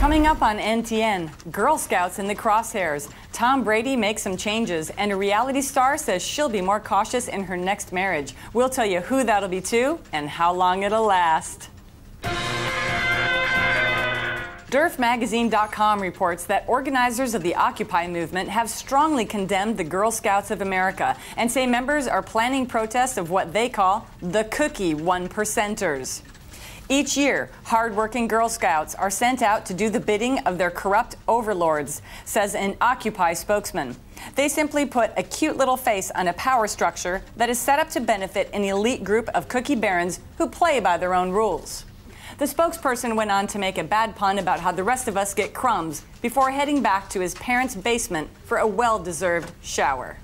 Coming up on NTN, Girl Scouts in the crosshairs. Tom Brady makes some changes, and a reality star says she'll be more cautious in her next marriage. We'll tell you who that'll be too and how long it'll last. DerfMagazine.com reports that organizers of the Occupy movement have strongly condemned the Girl Scouts of America and say members are planning protests of what they call the cookie one percenters. Each year, hardworking Girl Scouts are sent out to do the bidding of their corrupt overlords, says an Occupy spokesman. They simply put a cute little face on a power structure that is set up to benefit an elite group of cookie barons who play by their own rules. The spokesperson went on to make a bad pun about how the rest of us get crumbs before heading back to his parents' basement for a well deserved shower.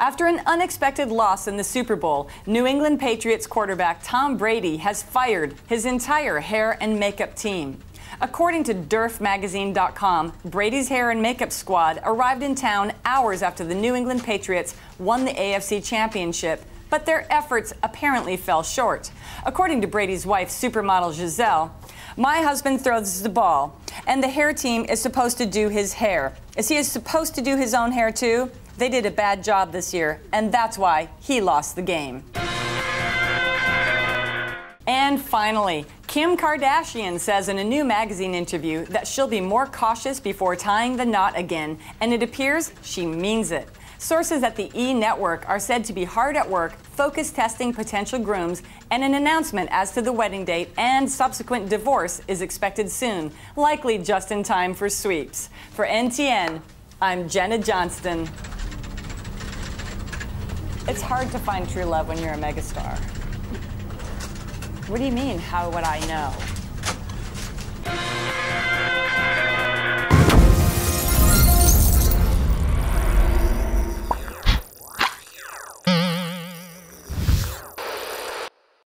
After an unexpected loss in the Super Bowl, New England Patriots quarterback Tom Brady has fired his entire hair and makeup team. According to DerfMagazine.com, Brady's hair and makeup squad arrived in town hours after the New England Patriots won the AFC Championship but their efforts apparently fell short. According to Brady's wife, supermodel Gisele, my husband throws the ball, and the hair team is supposed to do his hair. Is he supposed to do his own hair too? They did a bad job this year, and that's why he lost the game. And finally, Kim Kardashian says in a new magazine interview that she'll be more cautious before tying the knot again, and it appears she means it. Sources at the E Network are said to be hard at work, focus testing potential grooms, and an announcement as to the wedding date and subsequent divorce is expected soon, likely just in time for sweeps. For NTN, I'm Jenna Johnston. It's hard to find true love when you're a megastar. What do you mean, how would I know?